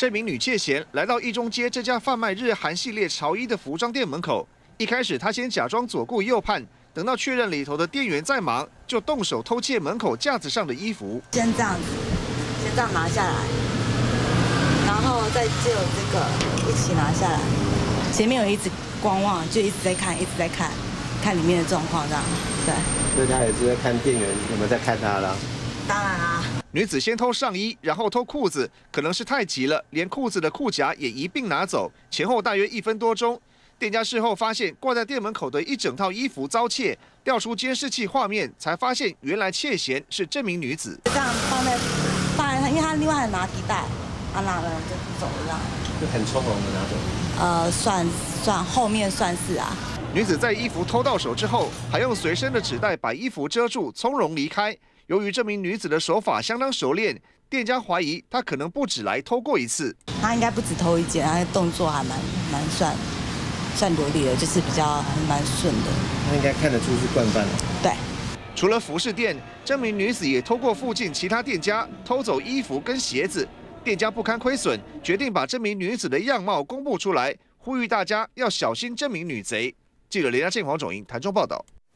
这名女窃嫌来到一中街这家贩卖日韩系列潮衣的服装店门口，一开始她先假装左顾右盼，等到确认里头的店员在忙，就动手偷窃门口架子上的衣服。先这样子，先这样拿下来，然后再就这个一起拿下来。前面有一直观望，就一直在看，一直在看，看里面的状况这样。对，所以他也是在看店员有没有在看他啦。当然啦。女子先偷上衣，然后偷裤子，可能是太急了，连裤子的裤夹也一并拿走。前后大约一分多钟，店家事后发现挂在店门口的一整套衣服遭窃，调出监视器画面，才发现原来窃嫌是这名女子。这样放在放在他，因为他另外还拿皮带，他拿了就走了，这样。就很从容的拿走。呃，算算后面算是啊。女子在衣服偷到手之后，还用随身的纸袋把衣服遮住，从容离开。由于这名女子的手法相当熟练，店家怀疑她可能不止来偷过一次。她应该不止偷一件，她的动作还蛮蛮算算流利的，就是比较蛮顺的。她应该看得出是惯犯了。对。除了服饰店，这名女子也偷过附近其他店家偷走衣服跟鞋子，店家不堪亏损，决定把这名女子的样貌公布出来，呼吁大家要小心这名女贼。记者林家庆黄总英台中报道。